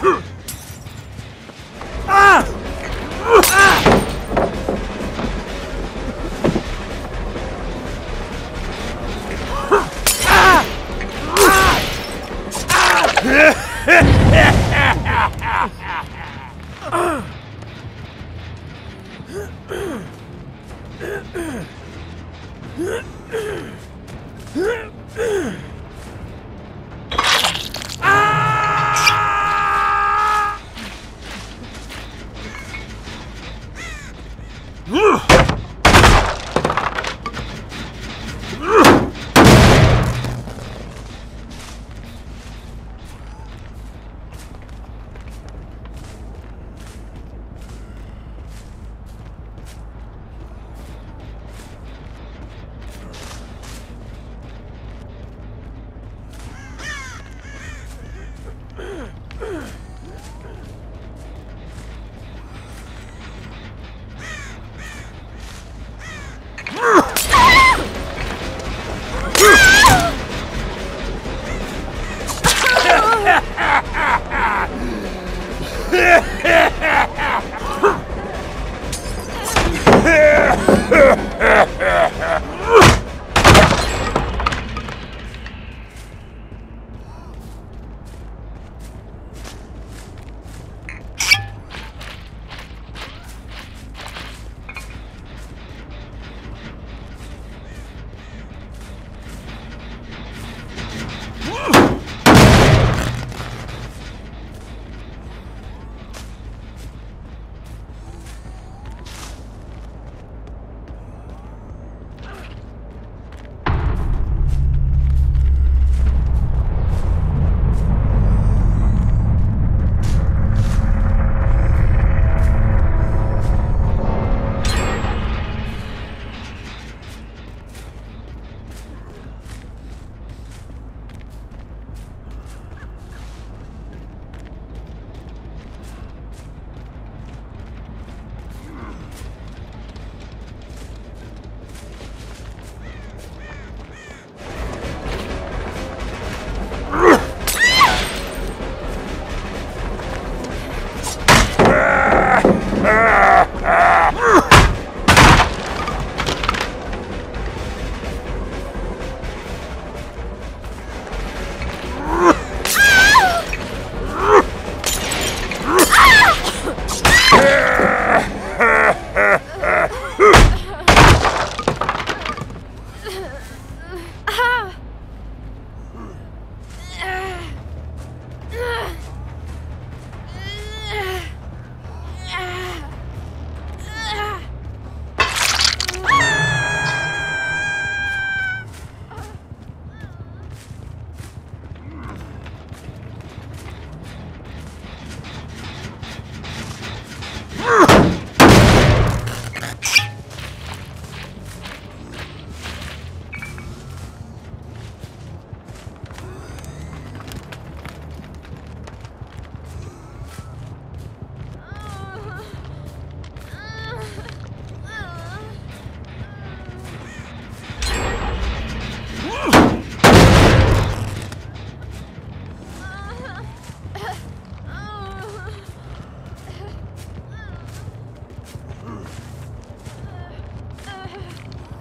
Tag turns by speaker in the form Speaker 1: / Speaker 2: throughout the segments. Speaker 1: Yeah! Ah!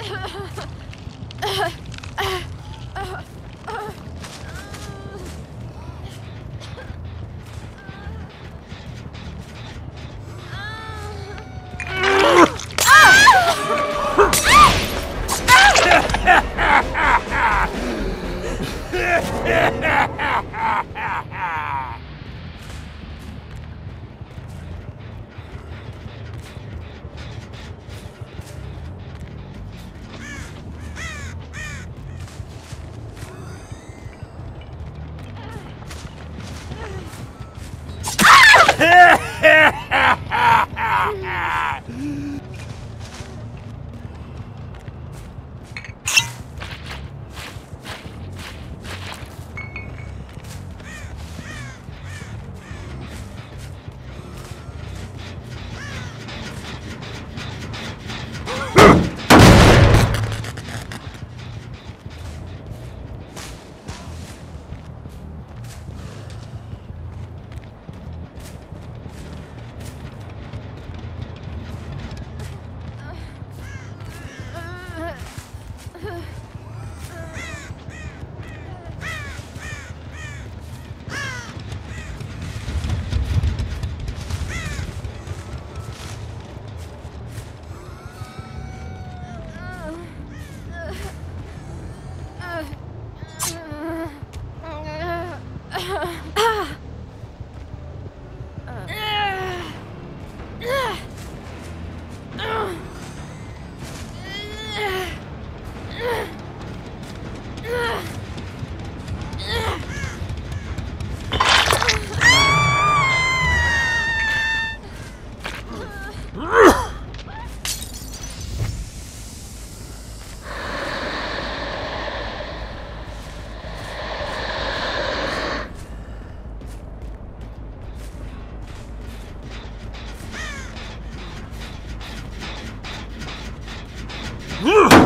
Speaker 1: Ha Ugh!